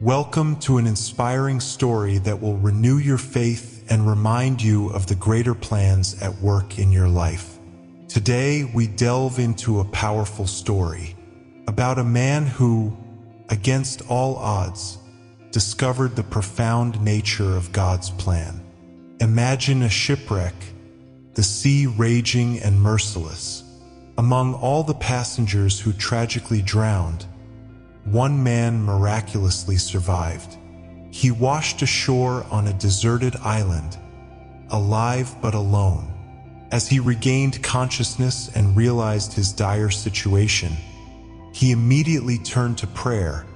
Welcome to an inspiring story that will renew your faith and remind you of the greater plans at work in your life. Today, we delve into a powerful story about a man who, against all odds, discovered the profound nature of God's plan. Imagine a shipwreck, the sea raging and merciless. Among all the passengers who tragically drowned, one man miraculously survived. He washed ashore on a deserted island, alive but alone. As he regained consciousness and realized his dire situation, he immediately turned to prayer,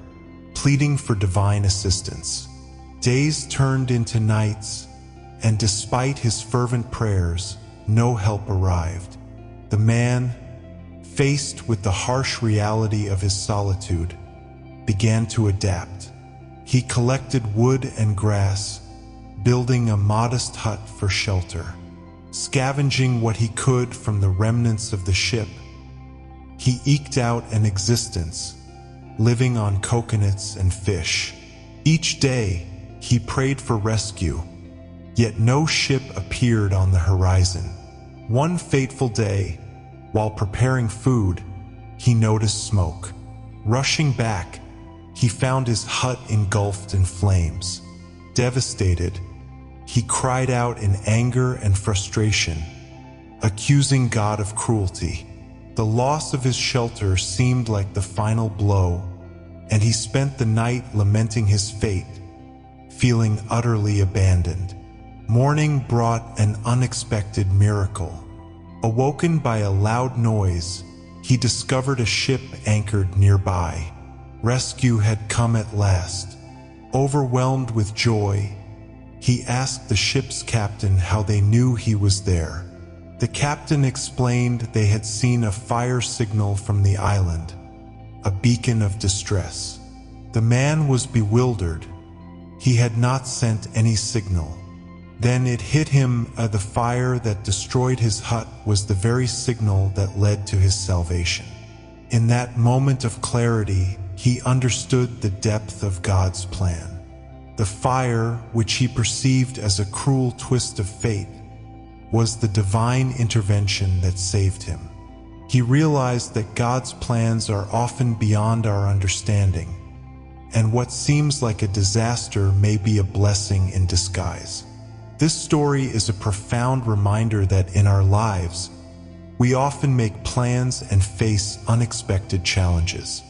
pleading for divine assistance. Days turned into nights, and despite his fervent prayers, no help arrived. The man, faced with the harsh reality of his solitude, began to adapt. He collected wood and grass, building a modest hut for shelter. Scavenging what he could from the remnants of the ship, he eked out an existence, living on coconuts and fish. Each day, he prayed for rescue, yet no ship appeared on the horizon. One fateful day, while preparing food, he noticed smoke. Rushing back, he found his hut engulfed in flames. Devastated, he cried out in anger and frustration, accusing God of cruelty. The loss of his shelter seemed like the final blow, and he spent the night lamenting his fate, feeling utterly abandoned. Morning brought an unexpected miracle. Awoken by a loud noise, he discovered a ship anchored nearby. Rescue had come at last. Overwhelmed with joy, he asked the ship's captain how they knew he was there. The captain explained they had seen a fire signal from the island, a beacon of distress. The man was bewildered. He had not sent any signal. Then it hit him uh, the fire that destroyed his hut was the very signal that led to his salvation. In that moment of clarity, he understood the depth of God's plan. The fire, which he perceived as a cruel twist of fate, was the divine intervention that saved him. He realized that God's plans are often beyond our understanding, and what seems like a disaster may be a blessing in disguise. This story is a profound reminder that in our lives, we often make plans and face unexpected challenges.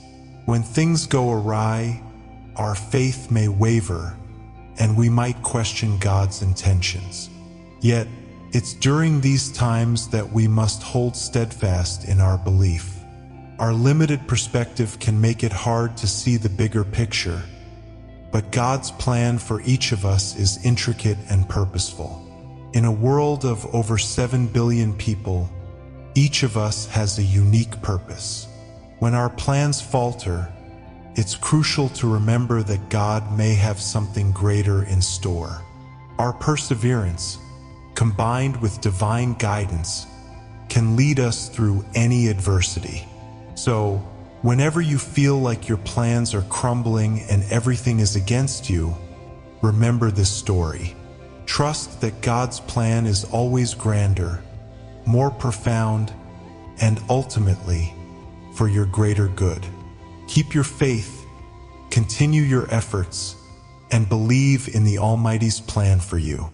When things go awry, our faith may waver and we might question God's intentions. Yet, it's during these times that we must hold steadfast in our belief. Our limited perspective can make it hard to see the bigger picture, but God's plan for each of us is intricate and purposeful. In a world of over 7 billion people, each of us has a unique purpose. When our plans falter, it's crucial to remember that God may have something greater in store. Our perseverance, combined with divine guidance, can lead us through any adversity. So, whenever you feel like your plans are crumbling and everything is against you, remember this story. Trust that God's plan is always grander, more profound, and ultimately for your greater good. Keep your faith, continue your efforts, and believe in the Almighty's plan for you.